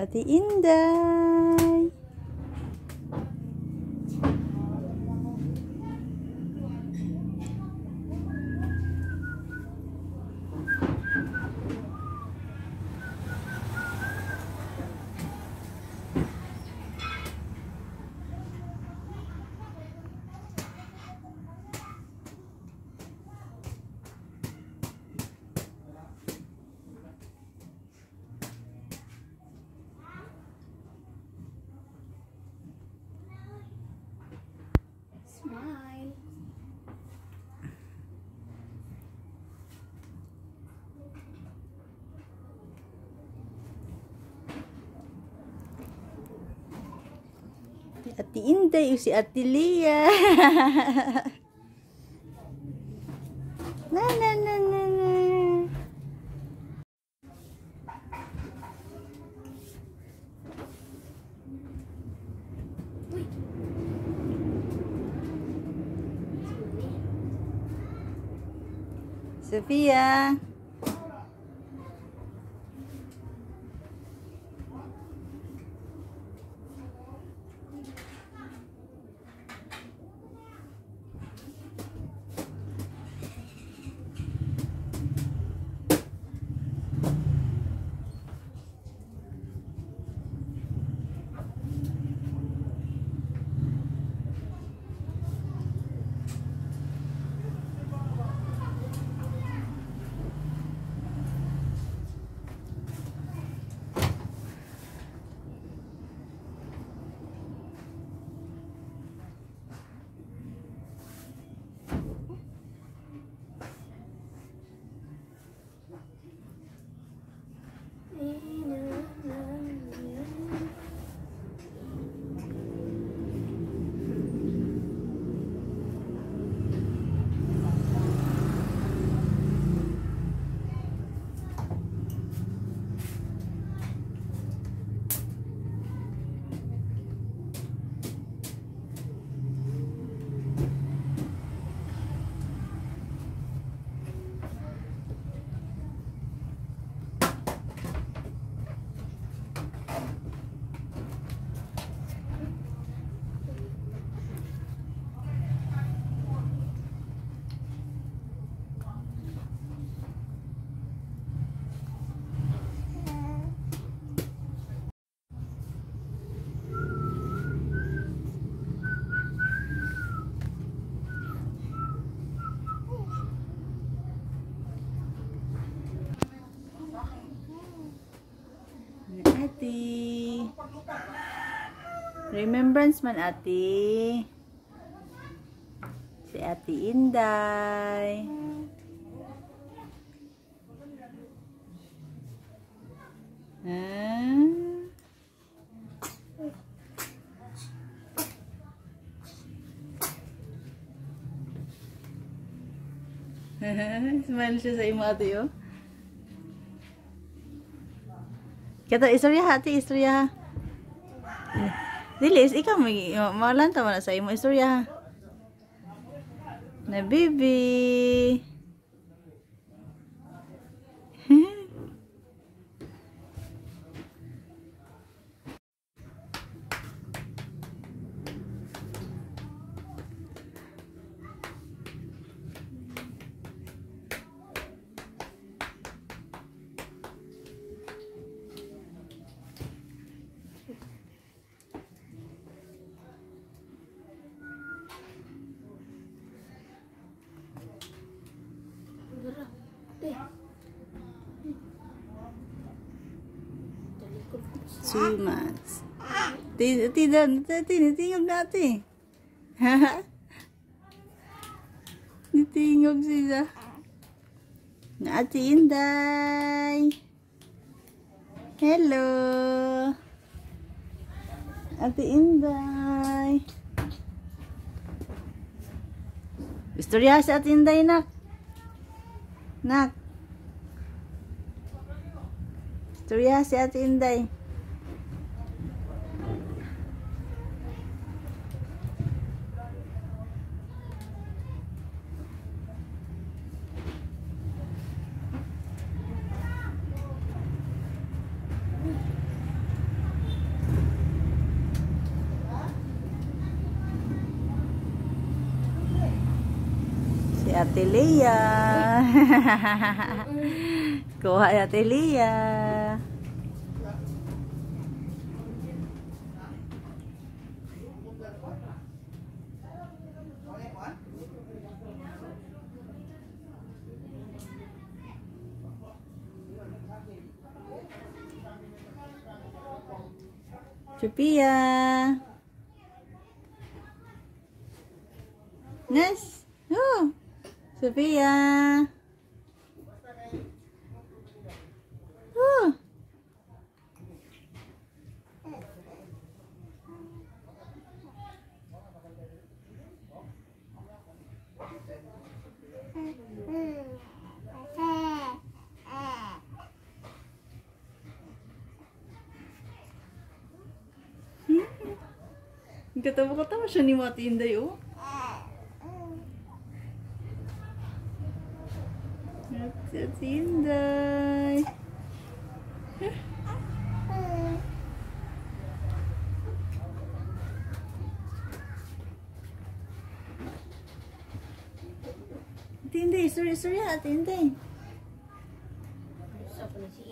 Ate Inday. Smile. Ate Inday, si Ate Lia. na na na na na. Sophia. Ate. Remembrance man ate. Si Ate Inday. Ah. Smile siya sa imo ate oh. Kata istorya hati istorya. Dilis ikaw may mawalan ta man sa imo istorya. Na bibi. Two months. Ti- Tidak, tinitingog natin. Nitingog sila. Na Ate Inday. Hello. Ate Inday. Istorya si Ate Inday, nak. Nak. Istorya si Ate Inday. Ate Leia. Kuha ni Ate Leia. Sophia. Nes. Oh. Sophia. Oh. Katawa-katawa siya ni Mati Inday, oh. Inday. Tinday, sorry, sorry ha, Tinday. Gusto na si